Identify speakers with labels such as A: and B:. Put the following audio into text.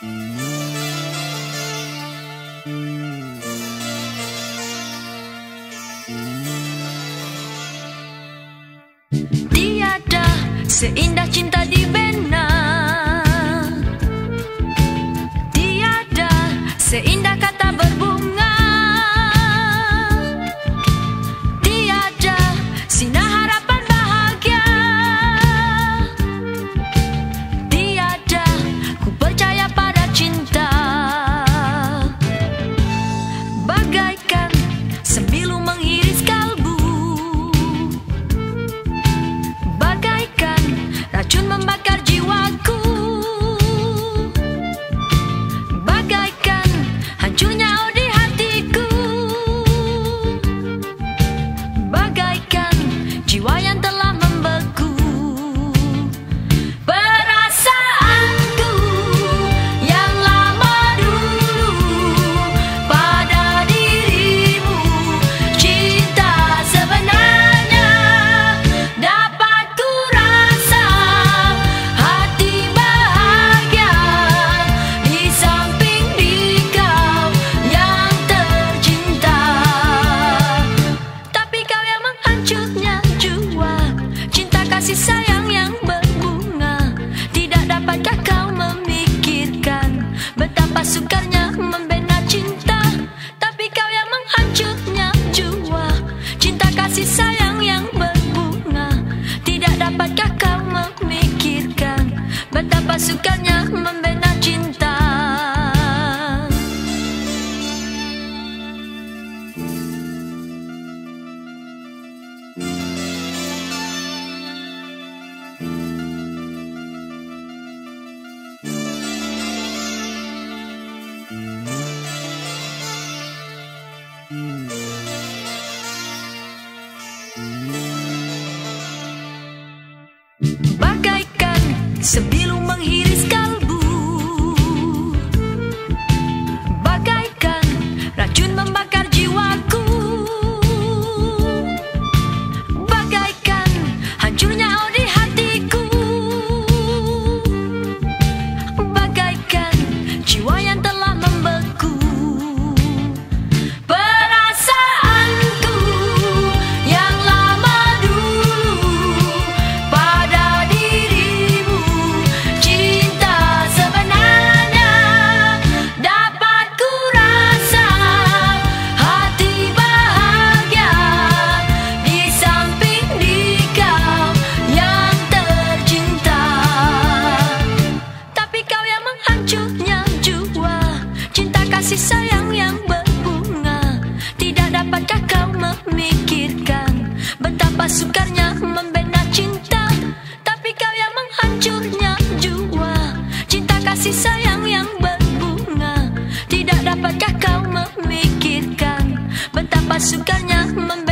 A: Tiada seindah cinta di bena Tiada seindah It's be. memikirkan Betapa sukarnya membina cinta. Tapi kau yang menghancurnya jua Cinta kasih sayang yang berbunga. Tidak dapatkah kau memikirkan Betapa sukarnya membina